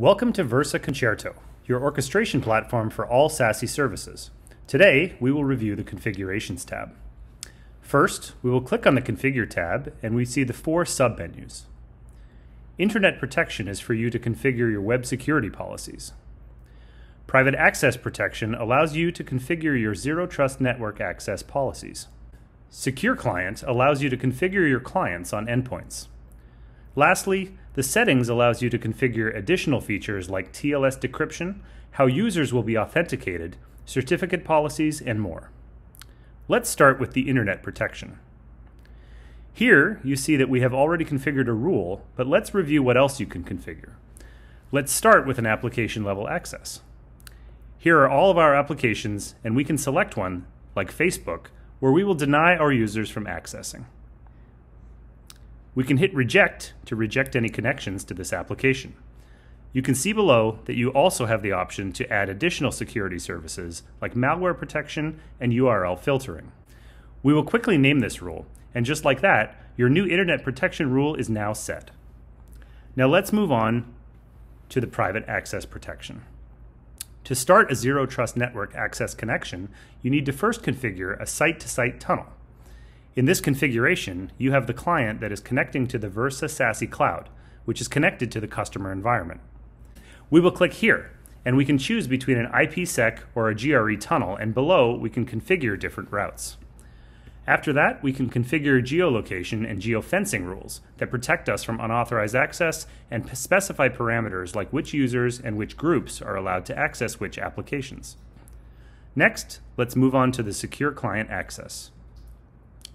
Welcome to Versa Concerto, your orchestration platform for all SASE services. Today, we will review the Configurations tab. First, we will click on the Configure tab and we see the four submenus. Internet protection is for you to configure your web security policies. Private access protection allows you to configure your zero trust network access policies. Secure Client allows you to configure your clients on endpoints. Lastly, the settings allows you to configure additional features like TLS decryption, how users will be authenticated, certificate policies, and more. Let's start with the internet protection. Here, you see that we have already configured a rule, but let's review what else you can configure. Let's start with an application level access. Here are all of our applications, and we can select one, like Facebook, where we will deny our users from accessing. We can hit reject to reject any connections to this application. You can see below that you also have the option to add additional security services like malware protection and URL filtering. We will quickly name this rule, and just like that, your new internet protection rule is now set. Now let's move on to the private access protection. To start a zero trust network access connection, you need to first configure a site to site tunnel. In this configuration, you have the client that is connecting to the Versa SASE cloud, which is connected to the customer environment. We will click here, and we can choose between an IPsec or a GRE tunnel, and below we can configure different routes. After that, we can configure geolocation and geofencing rules that protect us from unauthorized access and specify parameters like which users and which groups are allowed to access which applications. Next, let's move on to the secure client access.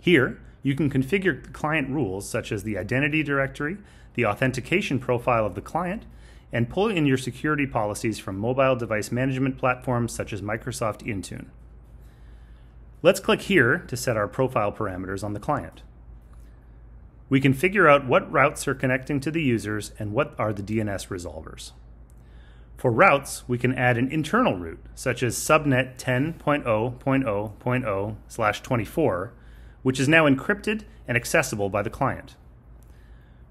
Here, you can configure client rules such as the identity directory, the authentication profile of the client, and pull in your security policies from mobile device management platforms such as Microsoft Intune. Let's click here to set our profile parameters on the client. We can figure out what routes are connecting to the users and what are the DNS resolvers. For routes, we can add an internal route, such as subnet 10.0.0.0 slash 24, which is now encrypted and accessible by the client.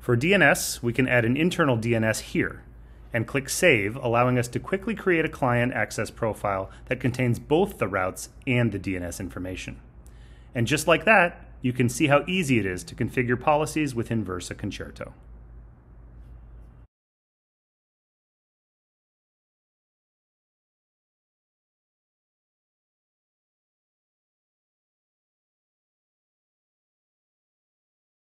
For DNS, we can add an internal DNS here, and click Save, allowing us to quickly create a client access profile that contains both the routes and the DNS information. And just like that, you can see how easy it is to configure policies within Versa Concerto.